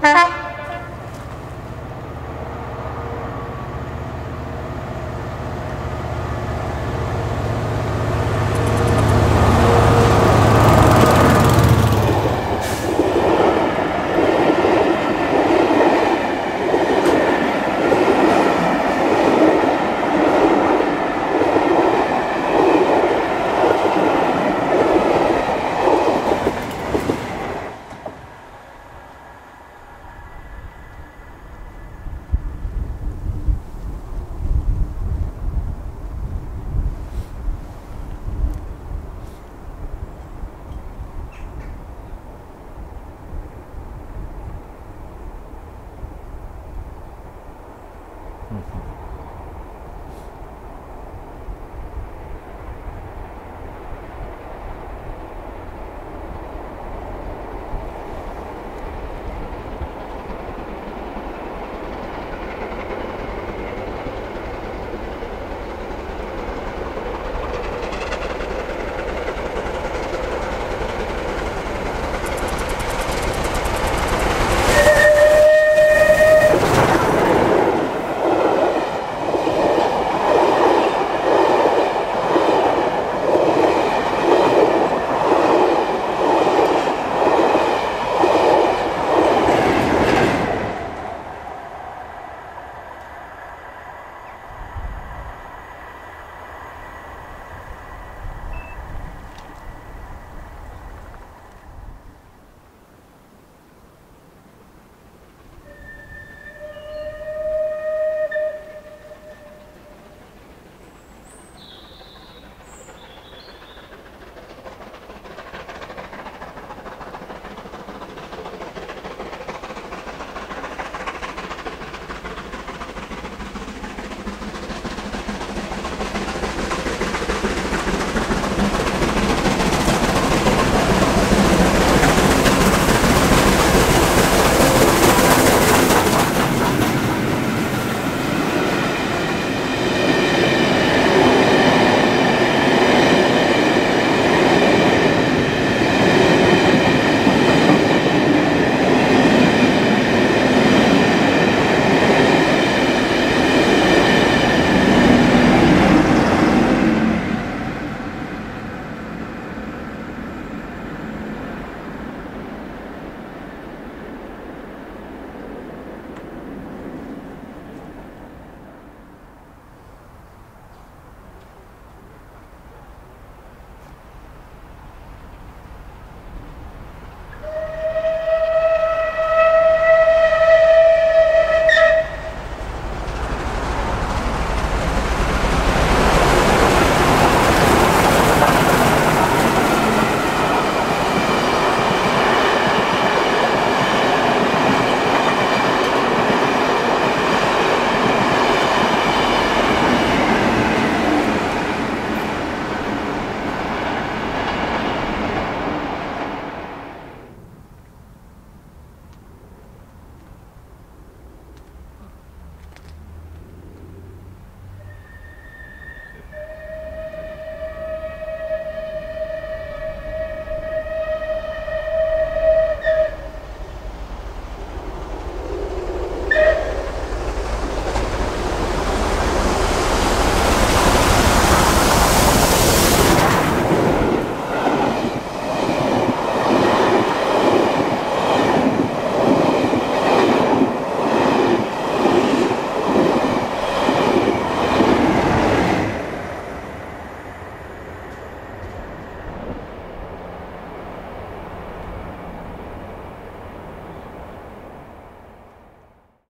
拜。